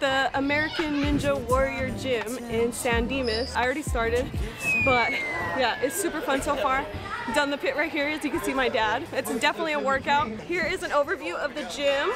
the American Ninja Warrior Gym in San Dimas. I already started, but yeah, it's super fun so far. Done the pit right here, as you can see my dad. It's definitely a workout. Here is an overview of the gym.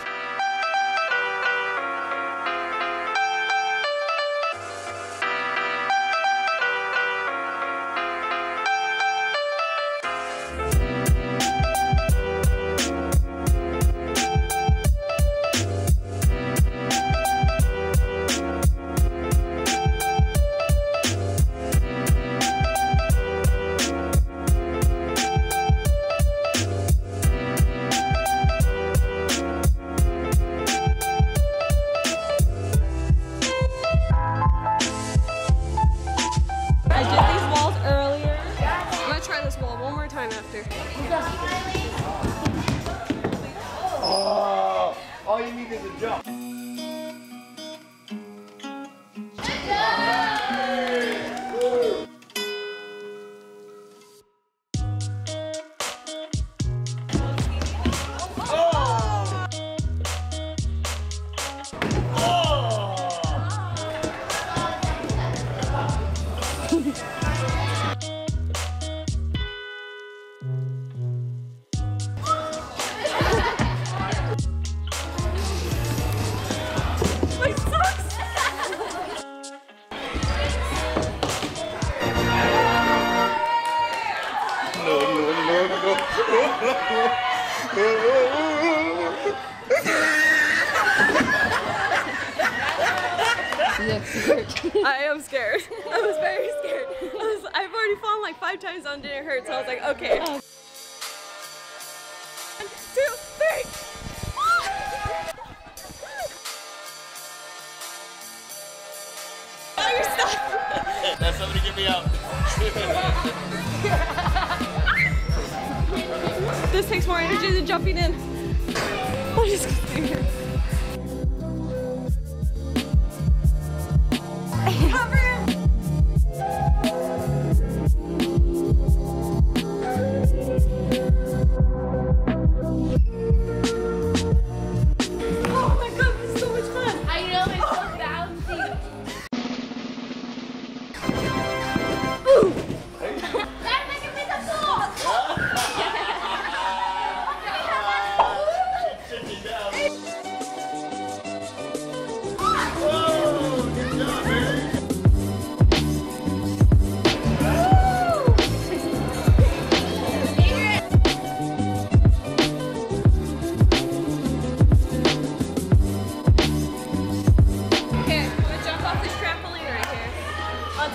Is a jump. No, no, no, no. I am scared. I was very scared. I was, I've already fallen like five times on didn't hurt, so I was like, okay. Oh. One, two, three. Oh, you're stuck. Now somebody get me out. This takes more energy than jumping in. I'm just gonna stay here.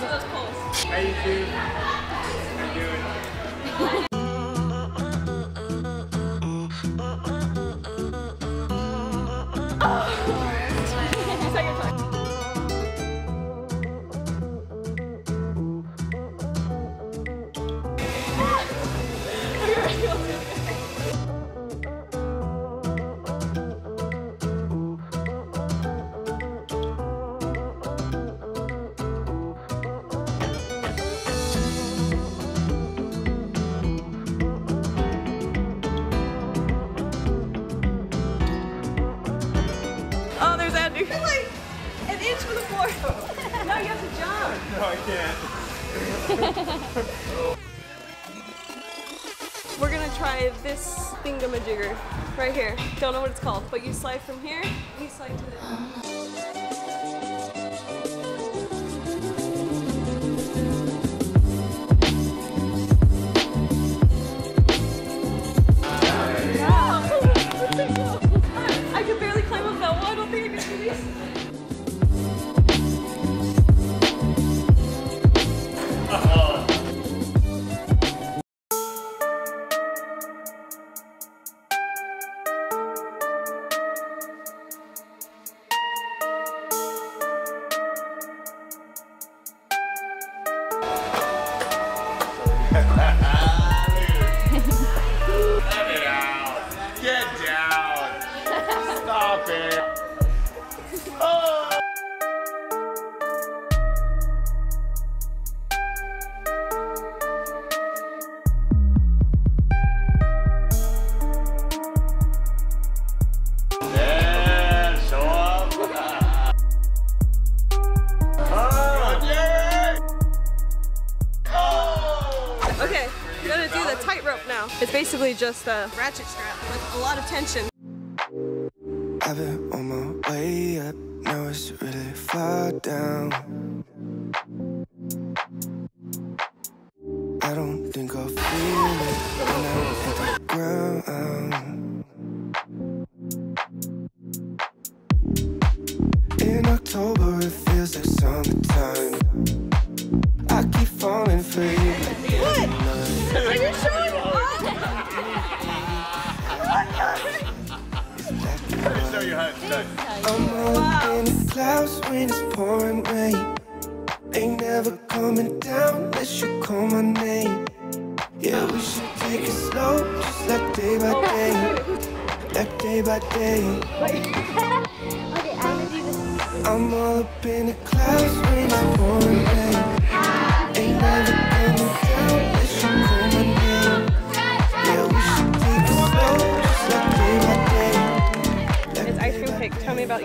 Those you? There's Andrew. You're like an inch from the floor. now you have to jump. No, I can't. We're gonna try this thingamajigger right here. Don't know what it's called, but you slide from here, you slide to there. Now. It's basically just a ratchet strap with a lot of tension. I've been on my way up, now it's really far down. I don't think I'll feel it when I hit the ground. In October, it feels like summertime. I keep falling for you. Show you how it's done. I'm up in the clouds when it's pouring rain. Ain't never coming down unless you call my name. Yeah, we should take it slow, just like day by day. Like day by day. I'm. I'm all up in the clouds when it's pouring rain. Ain't never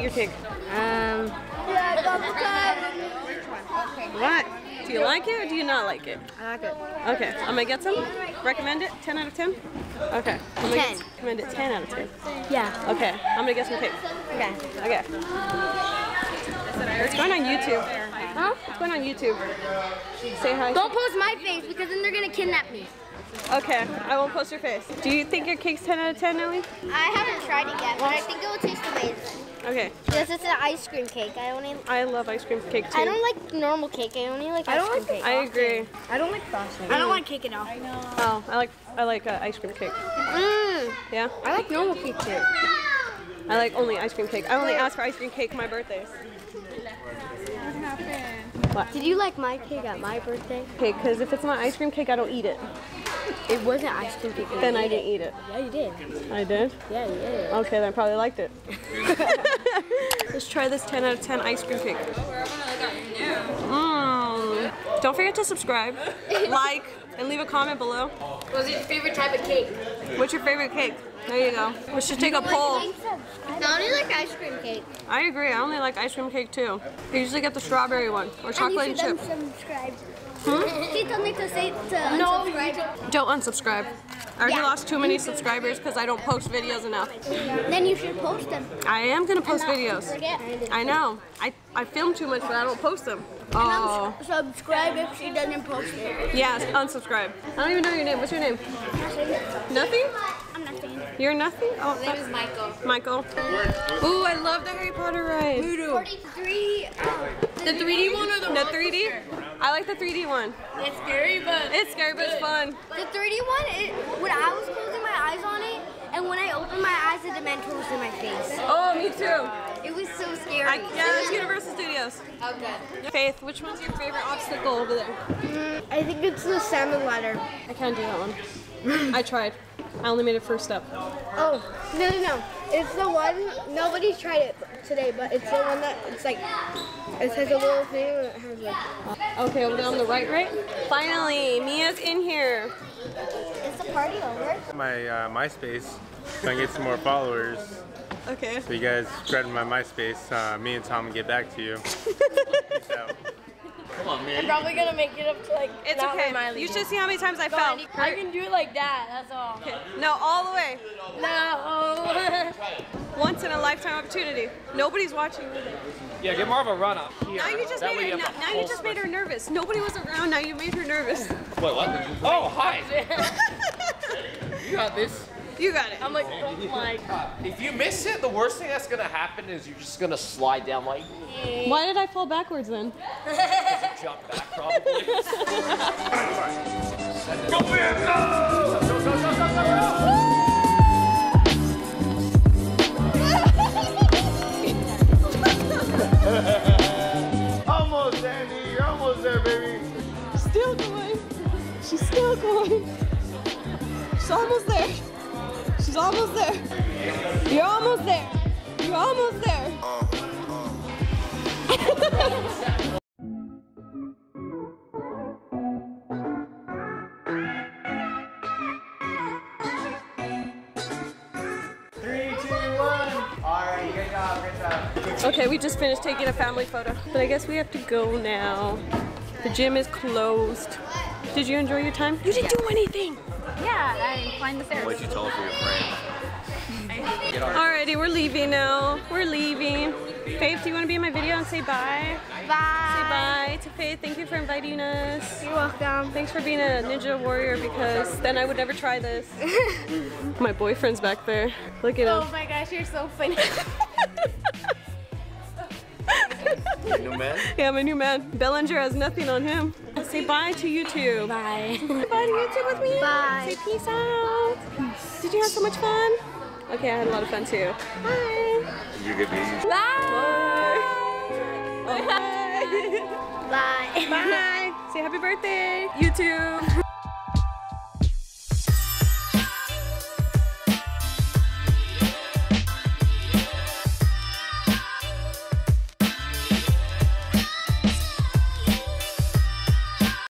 your cake. Um, What? Do you like it or do you not like it? I like it. Okay, I'm gonna get some. Recommend it? 10 out of 10? Okay. I'm gonna 10. recommend it 10 out of 10. Yeah. Okay, I'm gonna get some cake. Okay. Okay. It's going on YouTube. Huh? It's going on YouTube. Say hi. Don't post my face because then they're gonna kidnap me. Okay, I won't post your face. Do you think your cake's 10 out of 10, Nelly? I haven't tried it yet, but I think it will taste amazing. Okay. This is an ice cream cake. I only. I love ice cream cake too. I don't like normal cake. I only like ice cream cake. I agree. I don't like frosting. I don't like cake at all. Oh, I like I like uh, ice cream cake. Mmm. Yeah. I like normal cake too. I like only ice cream cake. I only ask for ice cream cake for my birthdays. Did you like my cake at my birthday? Okay, because if it's not ice cream cake, I don't eat it. It wasn't ice cream cake. Then I didn't eat it. Yeah, you did. I did? Yeah, you did. Okay, then I probably liked it. Let's try this 10 out of 10 ice cream cake. Mmm. Don't forget to subscribe, like, and leave a comment below. What's your favorite type of cake? What's your favorite cake? There you go. We should take a poll. I only like ice cream cake. I agree. I only like ice cream cake too. I usually get the strawberry one or chocolate and chip. unsubscribe. Told me to say to unsubscribe. Don't unsubscribe. I already Yeah. lost too many subscribers because I don't post videos enough. Then you should post them. I am gonna post videos. Forget. I know. I, I film too much, but I don't post them. Oh. Subscribe if she doesn't post it. Yes, unsubscribe. I don't even know your name. What's your name? Nothing? I'm not saying. You're nothing? Oh, name is Michael. Michael. Ooh, I love the Harry Potter ride. 43. Um, the 3D one or the The 3D? I like the 3D one. It's scary, but It's scary, but it's fun. The 3D one, it, when I was closing my eyes on it, and when I opened my eyes, the Dementor was in my face. Oh, me too. It was so scary. I, yeah, it's Universal Studios. okay. Faith, which one's your favorite obstacle over there? I think it's the salmon ladder. I can't do that one. I tried. I only made it first step. Oh, no, no, no. It's the one, nobody's tried it today, but it's the one that, it's like, it has a little thing and it has like, Okay, we'll go on the right, right? Finally, Mia's in here. is the party over? My uh, MySpace, so I can get some more followers. Okay. So you guys spread my MySpace. Uh, me and Tom will get back to you. Peace out. I'm probably gonna make it up to like. It's not okay. Miley You should see how many times I fell. I can do it like that. That's all. No, all the way. No. Once in a lifetime opportunity. Nobody's watching. Yeah, get more of a run up here. Now you just That made her. you Now, now you just made her nervous. Nobody was around. Now you made her nervous. Wait, what? Oh, hi. you got this. You got it. I'm like, oh my. If you miss it, the worst thing that's gonna happen is you're just gonna slide down like Why did I fall backwards then? jump back probably. You're almost there. You're almost there. Three, two, one. All right, good job, good job. Okay, we just finished taking a family photo, but I guess we have to go now. The gym is closed. Did you enjoy your time? You didn't do anything. Yeah, I climbed the stairs. What'd you tell for your friend? Get on. Alrighty, we're leaving now. We're leaving. Faith, do you want to be in my video and say bye? Bye. Say bye to Faith. Thank you for inviting us. You're welcome. Thanks for being a ninja warrior because then I would never try this. my boyfriend's back there. Look at him. Oh my gosh, you're so funny. New man? Yeah, my new man. Bellinger has nothing on him. Say bye to YouTube. Bye. Say bye to YouTube with me. Bye. Say peace out. Did you have so much fun? Okay, I had a lot of fun too. Bye. You could be. Bye. Bye. Bye. Bye. Say happy birthday, YouTube.